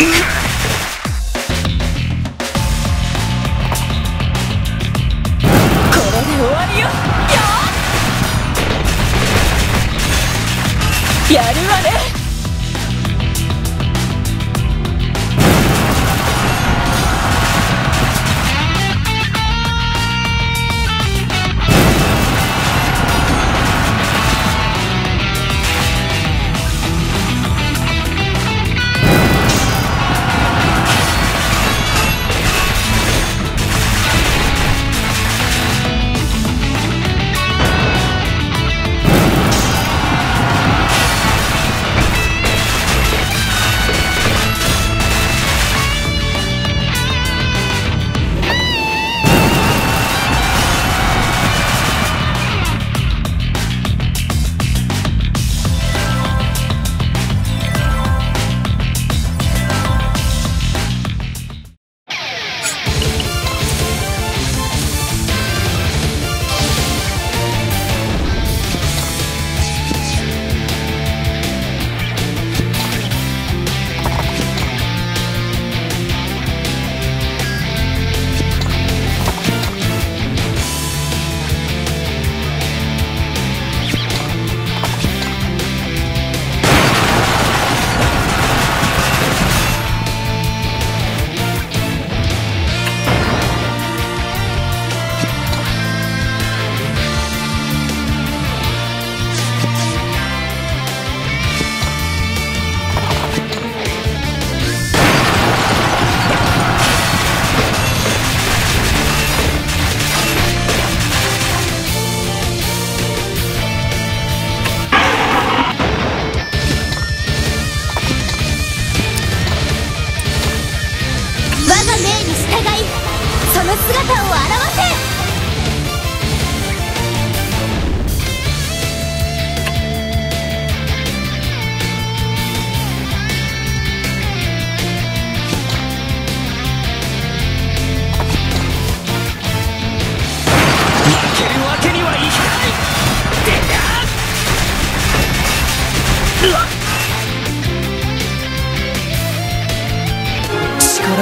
Eat.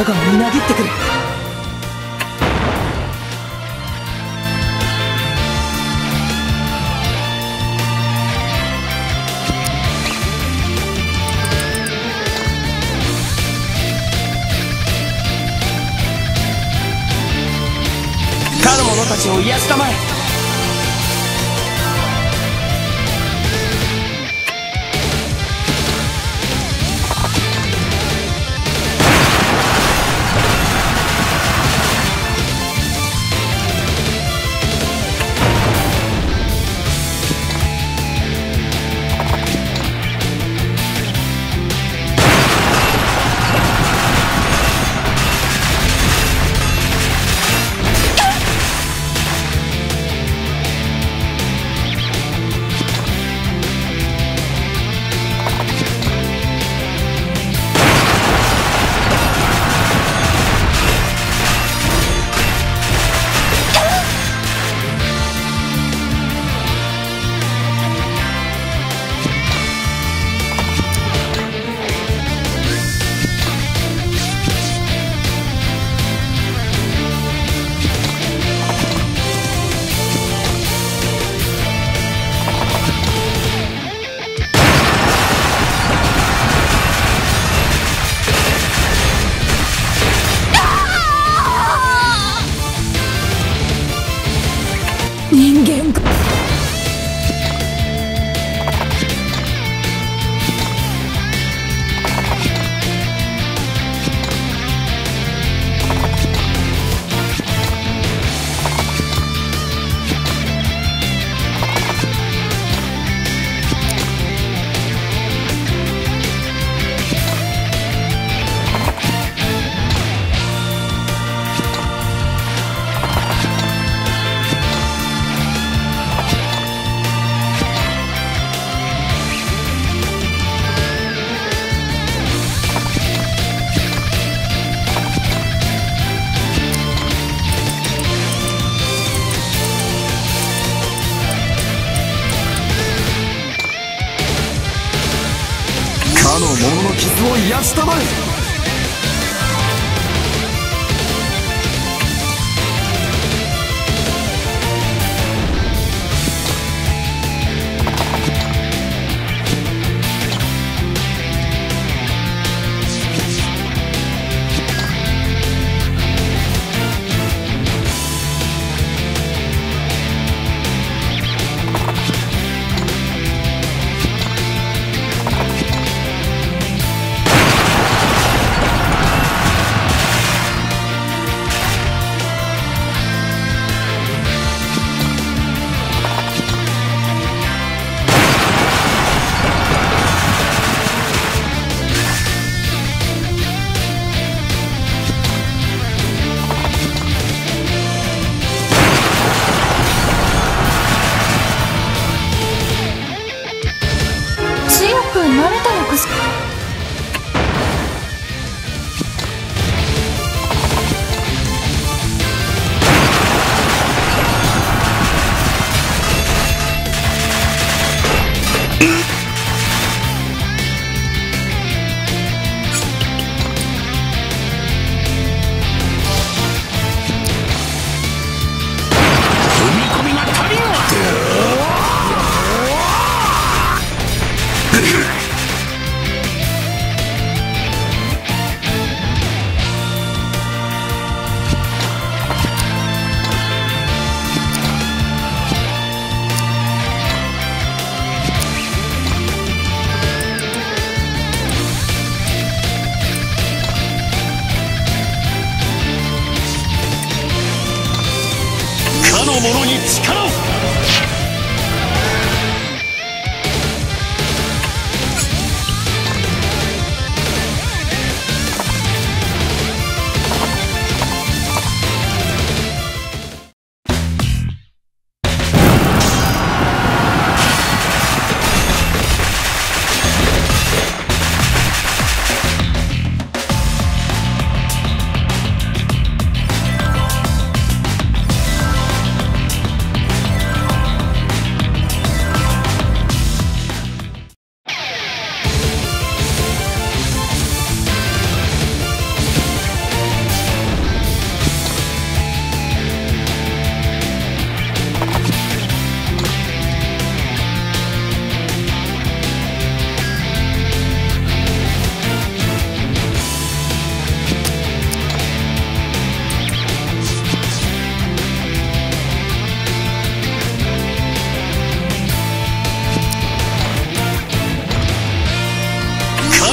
力がみなぎってくる。かの者たちを癒したまえ傷を癒したまる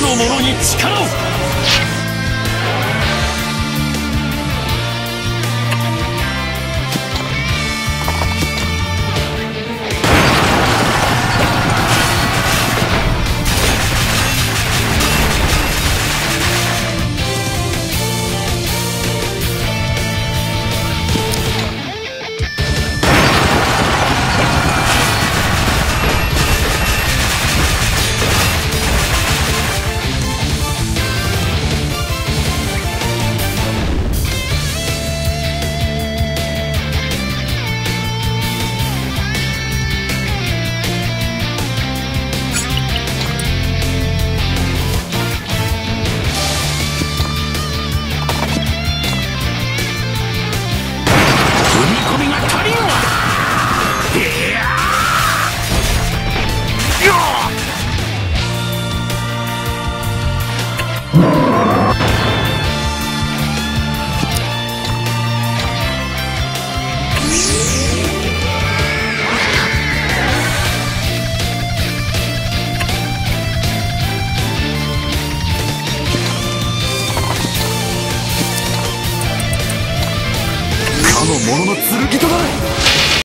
の者に力を。